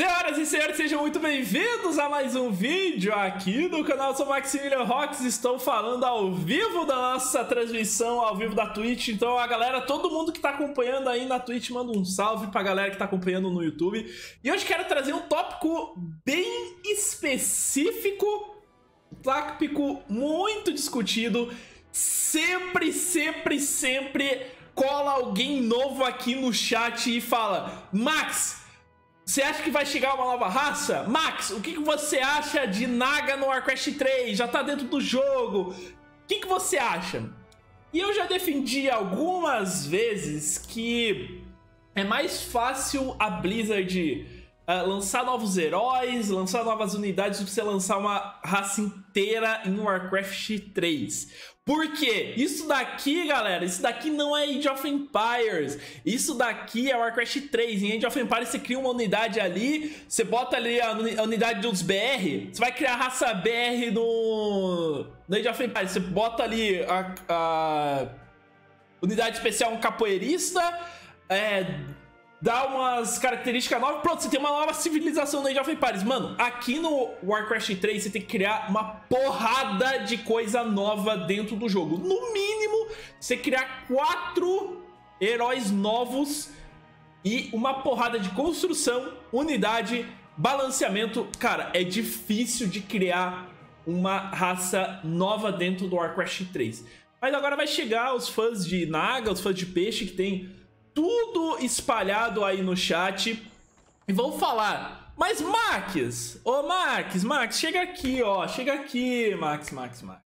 Senhoras e senhores, sejam muito bem-vindos a mais um vídeo aqui no canal. Eu sou Maximilian Rocks, estou falando ao vivo da nossa transmissão, ao vivo da Twitch. Então, a galera, todo mundo que está acompanhando aí na Twitch, manda um salve pra galera que está acompanhando no YouTube. E hoje quero trazer um tópico bem específico, tópico muito discutido. Sempre, sempre, sempre cola alguém novo aqui no chat e fala: Max, você acha que vai chegar uma nova raça? Max, o que, que você acha de Naga no Warcraft 3? Já tá dentro do jogo. O que, que você acha? E eu já defendi algumas vezes que é mais fácil a Blizzard uh, lançar novos heróis, lançar novas unidades que você lançar uma raça inteira em Warcraft 3. Por quê? Isso daqui, galera, isso daqui não é Age of Empires. Isso daqui é Warcraft 3. Em Age of Empires você cria uma unidade ali, você bota ali a, unidade dos BR, você vai criar a raça BR no, no Age of Empires. Você bota ali a, a unidade especial um capoeirista, é, dá umas características novas. Pronto, você tem uma nova civilização no Age of Empires. Mano, aqui no Warcraft 3 você tem que criar uma porrada de coisa nova dentro do jogo. No mínimo, você criar quatro heróis novos e uma porrada de construção, unidade, balanceamento. Cara, é difícil de criar uma raça nova dentro do Warcraft 3. Mas agora vai chegar os fãs de Naga, os fãs de peixe que tem tudo espalhado aí no chat. E vão falar, mas Max, ô Max, Max, chega aqui, ó, chega aqui, Max, Max, Max.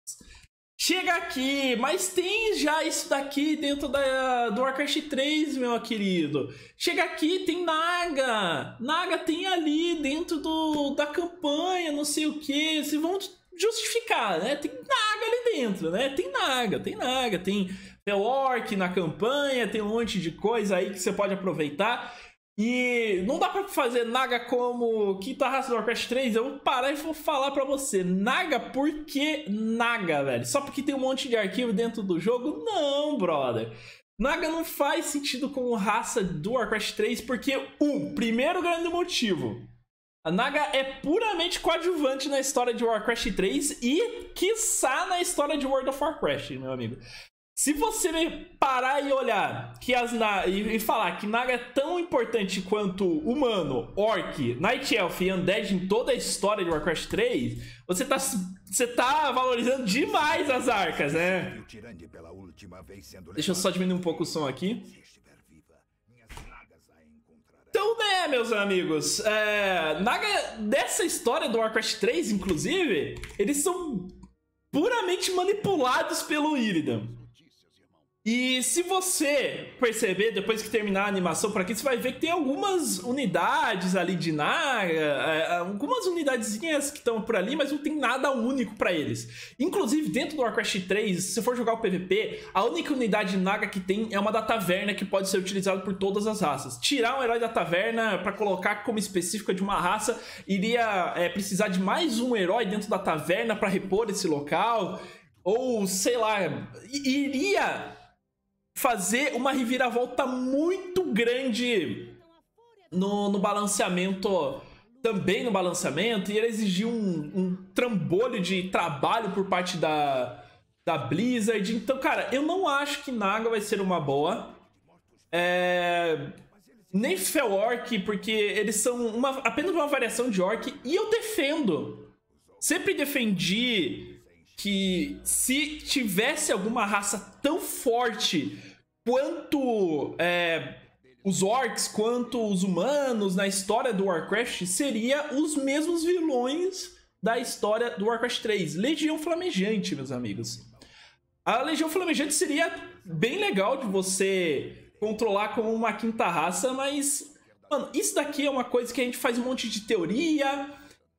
Chega aqui, mas tem já isso daqui dentro da, do Warcraft 3, meu querido. Chega aqui, tem Naga. Naga tem ali dentro do, da campanha, não sei o que. Vocês vão justificar, né? Tem Naga ali dentro, né? Tem Naga, tem Naga, tem tem orc na campanha, tem um monte de coisa aí que você pode aproveitar. E não dá pra fazer Naga como quinta raça do Warcraft 3. Eu vou parar e vou falar pra você. Naga, por que Naga, velho? Só porque tem um monte de arquivo dentro do jogo? Não, brother. Naga não faz sentido como raça do Warcraft 3 porque, um, primeiro grande motivo. A Naga é puramente coadjuvante na história de Warcraft 3 e, quiçá, na história de World of Warcraft, meu amigo. Se você parar e olhar que as e, falar que Naga é tão importante quanto humano, orc, Night Elf e Undead em toda a história de Warcraft 3, você tá, você tá valorizando demais as arcas, né? Deixa eu só diminuir um pouco o som aqui. Então, né, meus amigos, é, Naga, dessa história do Warcraft 3, inclusive, eles são puramente manipulados pelo Illidan. E se você perceber, depois que terminar a animação por aqui, você vai ver que tem algumas unidades ali de Naga, é, é, algumas unidadezinhas que estão por ali, mas não tem nada único para eles. Inclusive, dentro do Warcraft 3, se for jogar o PVP, a única unidade Naga que tem é uma da taverna que pode ser utilizada por todas as raças. Tirar um herói da taverna para colocar como específica de uma raça iria é, precisar de mais um herói dentro da taverna para repor esse local. Ou, sei lá, iria fazer uma reviravolta muito grande no, no balanceamento também no balanceamento e ele exigiu um, um trambolho de trabalho por parte da, da Blizzard. Então, cara, eu não acho que Naga vai ser uma boa. É... Nem Fel Orc, porque eles são uma, apenas uma variação de Orc. E eu defendo. Sempre defendi que se tivesse alguma raça tão forte quanto é, os orcs, quanto os humanos na história do Warcraft, seria os mesmos vilões da história do Warcraft 3. Legião Flamejante, meus amigos. A Legião Flamejante seria bem legal de você controlar como uma quinta raça, mas, mano, isso daqui é uma coisa que a gente faz um monte de teoria,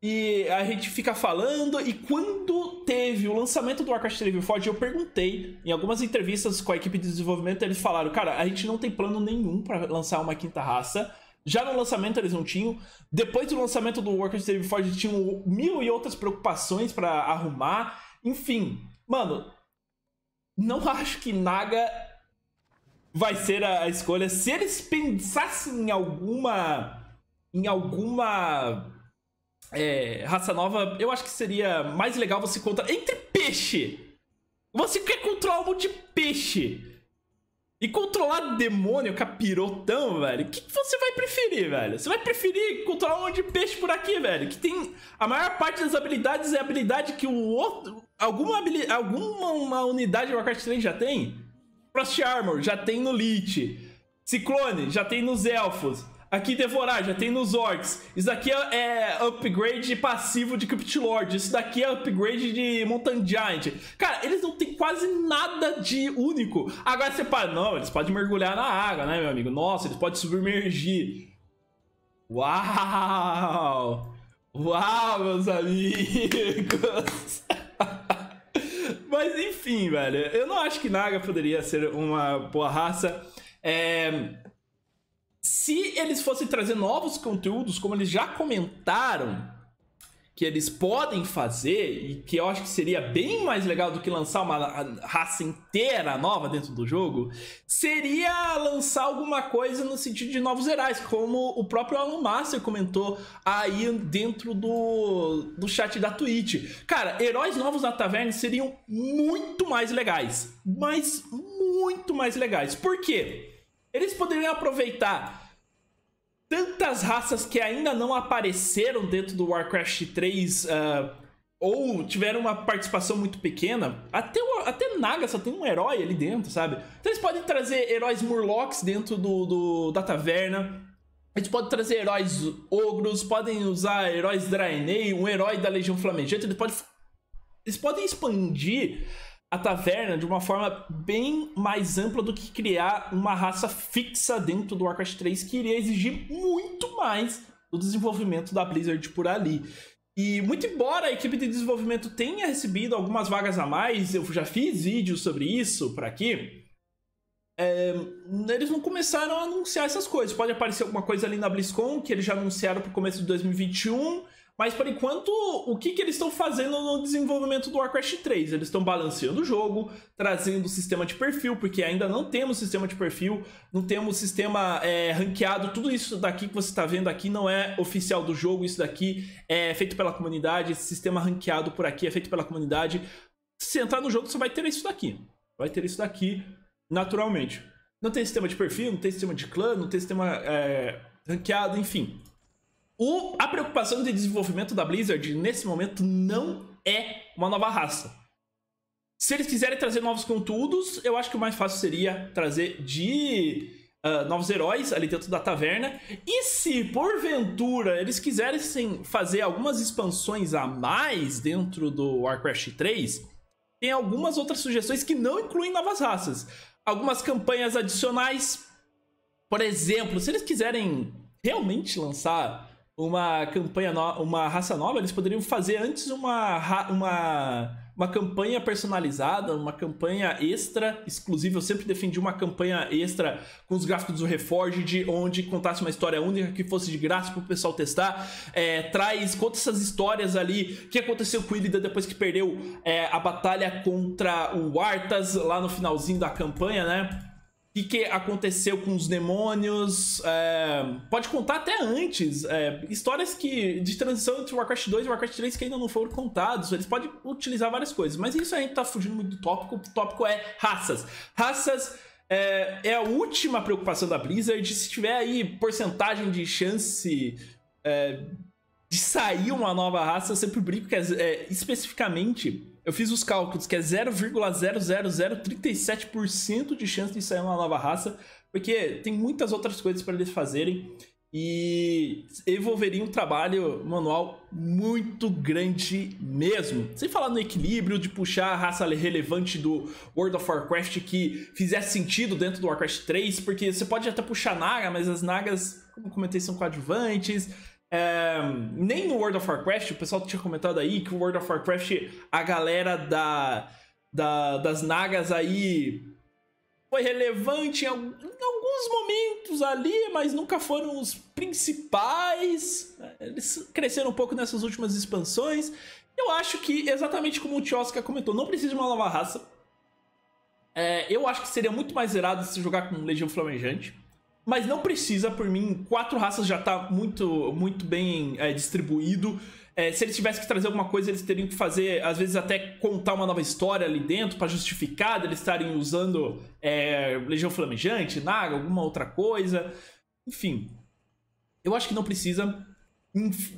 e a gente fica falando, e quando teve o lançamento do Warcraft 3 Reforged, eu perguntei, em algumas entrevistas com a equipe de desenvolvimento, eles falaram, cara, a gente não tem plano nenhum para lançar uma quinta raça, já no lançamento eles não tinham. Depois do lançamento do Warcraft 3 Reforged tinham mil e outras preocupações para arrumar. Enfim, mano, não acho que Naga vai ser a escolha. Se eles pensassem em alguma em alguma é, raça nova, eu acho que seria mais legal você controlar. Entre peixe! Você quer controlar um monte de peixe! E controlar demônio capirotão, velho, o que você vai preferir, velho? Você vai preferir controlar um monte de peixe por aqui, velho? Que tem. A maior parte das habilidades é habilidade que o outro. Alguma, habilidade, alguma uma unidade do Warcraft 3 já tem? Frost Armor já tem no Lich. Ciclone já tem nos Elfos. Aqui devorar, já tem nos orcs. Isso daqui é, é upgrade passivo de Crypt Lord. Isso daqui é upgrade de Mountain Giant. Cara, eles não tem quase nada de único. Agora você para, não, eles podem mergulhar na água, né, meu amigo? Nossa, eles podem submergir. Uau! Uau, meus amigos! Mas enfim, velho, eu não acho que Naga poderia ser uma boa raça. É se eles fossem trazer novos conteúdos, como eles já comentaram que eles podem fazer, e que eu acho que seria bem mais legal do que lançar uma raça inteira nova dentro do jogo, seria lançar alguma coisa no sentido de novos heróis, como o próprio Alan Master comentou aí dentro do, do chat da Twitch. Cara, heróis novos na taverna seriam muito mais legais, mas muito mais legais. Por quê? Eles poderiam aproveitar tantas raças que ainda não apareceram dentro do Warcraft 3 uh, ah, ou tiveram uma participação muito pequena. Até, o, até Naga só tem um herói ali dentro, sabe? Então eles podem trazer heróis Murlocs dentro do, do da taverna. Eles podem trazer heróis ogros, podem usar heróis Draenei, um herói da Legião Flamejante. Eles podem, eles podem expandir a taverna de uma forma bem mais ampla do que criar uma raça fixa dentro do Warcraft 3 que iria exigir muito mais do desenvolvimento da Blizzard por ali. E muito embora a equipe de desenvolvimento tenha recebido algumas vagas a mais, eu já fiz vídeos sobre isso por aqui. É, eles não começaram a anunciar essas coisas. Pode aparecer alguma coisa ali na BlizzCon que eles já anunciaram para o começo de 2021 mas por enquanto, o que, que eles estão fazendo no desenvolvimento do Warcraft 3? Eles estão balanceando o jogo, trazendo o sistema de perfil, porque ainda não temos sistema de perfil, não temos sistema é, ranqueado. Tudo isso daqui que você está vendo aqui não é oficial do jogo, isso daqui é feito pela comunidade, esse sistema ranqueado por aqui é feito pela comunidade. Se entrar no jogo, você vai ter isso daqui. Vai ter isso daqui naturalmente. Não tem sistema de perfil, não tem sistema de clã, não tem sistema é, ranqueado, enfim. O, a preocupação de desenvolvimento da Blizzard nesse momento não é uma nova raça. Se eles quiserem trazer novos conteúdos, eu acho que o mais fácil seria trazer de uh, novos heróis ali dentro da taverna. E se porventura eles quiserem fazer algumas expansões a mais dentro do Warcraft 3, tem algumas outras sugestões que não incluem novas raças. Algumas campanhas adicionais. Por exemplo, se eles quiserem realmente lançar uma campanha, no... uma raça nova, eles poderiam fazer antes uma, uma, uma campanha personalizada, uma campanha extra exclusiva. Eu sempre defendi uma campanha extra com os gráficos do Reforged, onde contasse uma história única que fosse de graça para o pessoal testar. É, traz, conta essas histórias ali, que aconteceu com o Illidan depois que perdeu é, a batalha contra o Arthas lá no finalzinho da campanha, né? O que, que, aconteceu com os demônios. É, pode contar até antes. É, histórias que de transição entre Warcraft 2 e Warcraft 3 que ainda não foram contados. Eles podem utilizar várias coisas. Mas isso a gente tá fugindo muito do tópico. O tópico é raças. Raças é, é a última preocupação da Blizzard. Se tiver aí porcentagem de chance é, de sair uma nova raça, eu sempre brinco que é, é especificamente eu fiz os cálculos que é 0,00037% de chance de sair uma nova raça, porque tem muitas outras coisas para eles fazerem e envolveria um trabalho manual muito grande mesmo. Sem falar no equilíbrio de puxar a raça relevante do World of Warcraft que fizesse sentido dentro do Warcraft 3, porque você pode até puxar Naga, mas as Nagas, como comentei, são coadjuvantes. É, nem no World of Warcraft, o pessoal tinha comentado aí que o World of Warcraft, a galera da, da das nagas aí foi relevante em, alguns momentos ali, mas nunca foram os principais. Eles cresceram um pouco nessas últimas expansões. Eu acho que, exatamente como o Tioska comentou, não precisa de uma nova raça. É, eu acho que seria muito mais zerado se jogar com Legião Flamejante. Mas não precisa, por mim. Quatro raças já tá muito, muito bem é, distribuído. É, se eles tivessem que trazer alguma coisa, eles teriam que fazer, às vezes, até contar uma nova história ali dentro para justificar eles estarem usando é, Legião Flamejante, Naga, alguma outra coisa. Enfim, eu acho que não precisa.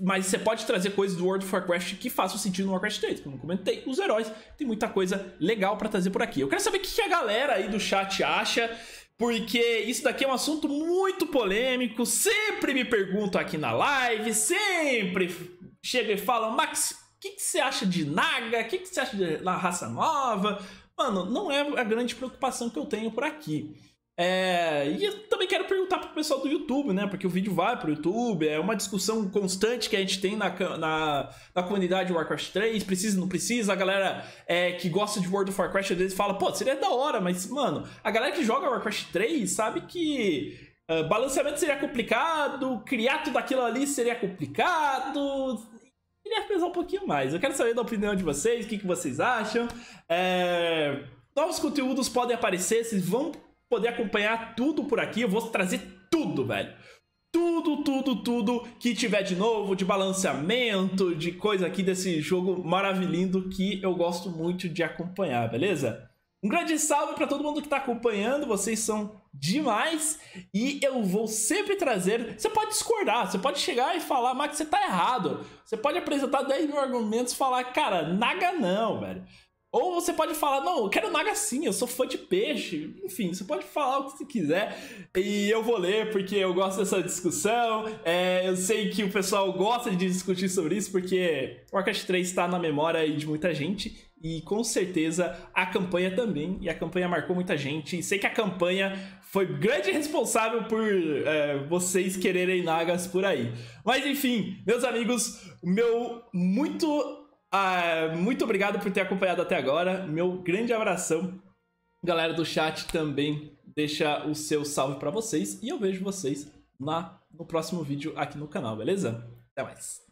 Mas você pode trazer coisas do World of Warcraft que façam sentido no Warcraft 3. Como eu comentei, os heróis tem muita coisa legal para trazer por aqui. Eu quero saber o que a galera aí do chat acha porque isso daqui é um assunto muito polêmico. Sempre me perguntam aqui na live, sempre chega e falam, Max, o que, que, você acha de Naga? O que, que, você acha de na raça nova? Mano, não é a grande preocupação que eu tenho por aqui. É, e também quero perguntar pro pessoal do YouTube, né? Porque o vídeo vai pro YouTube, é uma discussão constante que a gente tem na, na, na comunidade Warcraft 3, precisa, não precisa. A galera é, que gosta de World of Warcraft às vezes fala, pô, seria da hora, mas, mano, a galera que joga Warcraft 3 sabe que uh, balanceamento seria complicado, criar tudo aquilo ali seria complicado. Queria pesar um pouquinho mais. Eu quero saber da opinião de vocês, o que, que vocês acham. É... Novos conteúdos podem aparecer, vocês vão poder acompanhar tudo por aqui. Eu vou trazer tudo, velho. Tudo, tudo, tudo que tiver de novo, de balanceamento, de coisa aqui desse jogo maravilhoso que eu gosto muito de acompanhar, beleza? Um grande salve para todo mundo que está acompanhando, vocês são demais e eu vou sempre trazer. Você pode discordar, você pode chegar e falar, Max, você tá errado. Você pode apresentar 10 mil argumentos e falar, cara, naga não, velho. Ou você pode falar, não, eu quero Naga sim, eu sou fã de peixe. Enfim, você pode falar o que você quiser e eu vou ler porque eu gosto dessa discussão. É, eu sei que o pessoal gosta de discutir sobre isso porque Warcraft 3 está na memória de muita gente e com certeza a campanha também. E a campanha marcou muita gente. E sei que a campanha foi grande responsável por é, vocês quererem Nagas por aí. Mas enfim, meus amigos, meu muito ah, muito obrigado por ter acompanhado até agora. Meu grande abração. Galera do chat também deixa o seu salve para vocês e eu vejo vocês na, no próximo vídeo aqui no canal, beleza? Até mais.